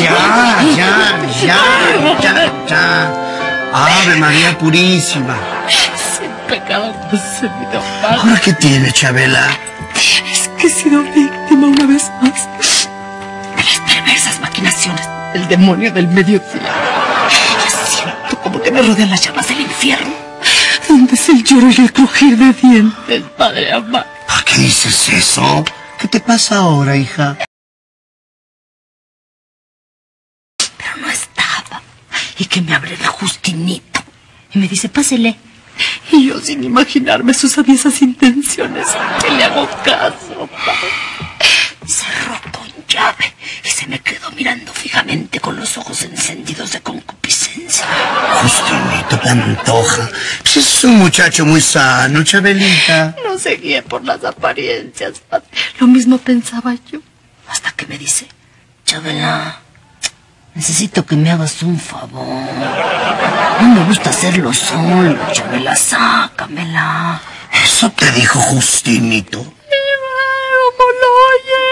Ya, ya, ya, ya, ya. Ave María Purísima. Sin pecado concebido. ¿Ahora qué tiene, Chabela? Es que he sido víctima una vez más de las perversas maquinaciones del demonio del mediodía. Siento como que me rodean las llamas del infierno, donde es el lloro y el crujir de dientes, padre amado. ¿Para qué dices eso? ¿Qué te pasa ahora, hija? No estaba. Y que me abre de Justinito. Y me dice, pásele. Y yo sin imaginarme sus aviesas intenciones, que le hago caso. Cerró con llave y se me quedó mirando fijamente con los ojos encendidos de concupiscencia. Justinito Pantoja. Pues es un muchacho muy sano, Chabelita. No se guíe por las apariencias, padre. Lo mismo pensaba yo. Hasta que me dice, Chabela, necesito que me hagas un favor. No me gusta hacerlo solo, Chabela, sácamela. Eso te dijo Justinito. ¿Cómo lo oye?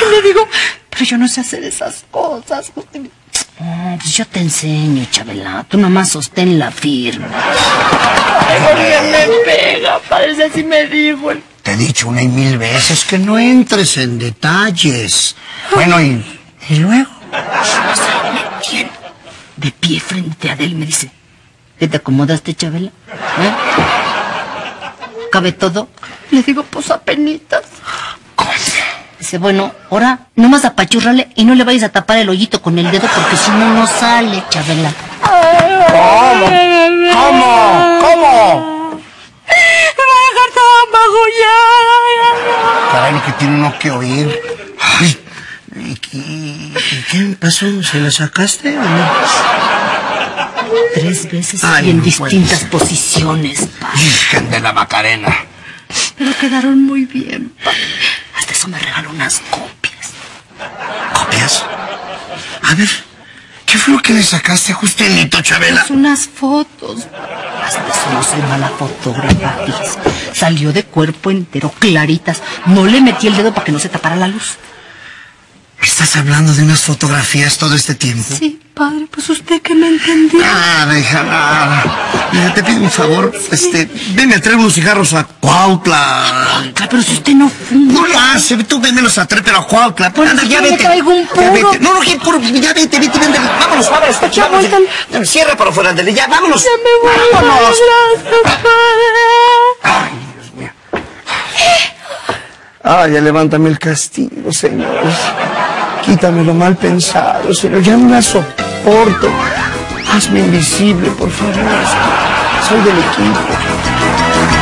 Y le digo, pero yo no sé hacer esas cosas. Justinito. Oh, pues yo te enseño, Chabela. Tú nomás sosténla firme. Ay, ¿por qué me pega? Parece así me dijo el Te he dicho una y mil veces que no entres en detalles. Bueno, y, y luego. O sea, me tiene de pie frente a él me dice, ¿qué te acomodaste, Chabela? ¿Eh? ¿Cabe todo? Le digo, pues apenitas. Dice, bueno, ahora nomás apachúrrale y no le vayas a tapar el hoyito con el dedo porque si no, no sale, Chabela. ¿Cómo? ¿Cómo? ¿Cómo? Me va a dejar toda magullada. Caray, lo que tiene uno que oír. Ay, ¿y, qué- pasó? ¿Se la sacaste o no? Tres veces Ay, y en no distintas posiciones, pa. Virgen de la Macarena. Pero quedaron muy bien, pa. Hasta eso me regaló unas copias. ¿Copias? A ver, ¿qué fue lo que le sacaste a Justinito, Chabela? Pues unas fotos. Hasta eso no soy mala fotógrafa. Salió de cuerpo entero, claritas. No le metí el dedo para que no se tapara la luz. ¿Estás hablando de unas fotografías todo este tiempo? Sí, padre, pues usted que me entendió. Nada, hija, nada. Mira, te pido un favor. Este, venme a traer unos cigarros a Cuautla. Claro, pero si usted no fuma. No lo hace, tú véndelos a traer, pero a Cuautla. Pues Anda, ya vete. traigo un Ya puro. vete. No, no, que puro. Ya vete, vete, vete. Vámonos, vámonos. Ya vámonos. Cierra para afuera, ándale, ya, vámonos. Ya me voy. Vámonos. Padre. Ay, Dios mío. Ay, ya levántame el castigo, Señor. Quítame lo mal pensado, Señor. Ya no la soporto. Hazme invisible, por favor. Soy del equipo.